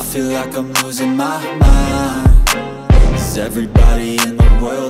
I feel like I'm losing my mind. Is everybody in the world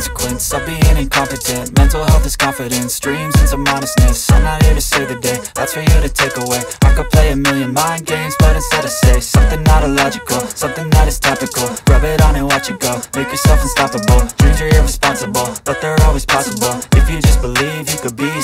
consequence of being incompetent. Mental health is confidence, dreams and some honestness I'm not here to save the day, that's for you to take away. I could play a million mind games, but instead I say Something not illogical, something that is topical. Rub it on and watch it go, make yourself unstoppable. Dreams are irresponsible, but they're always possible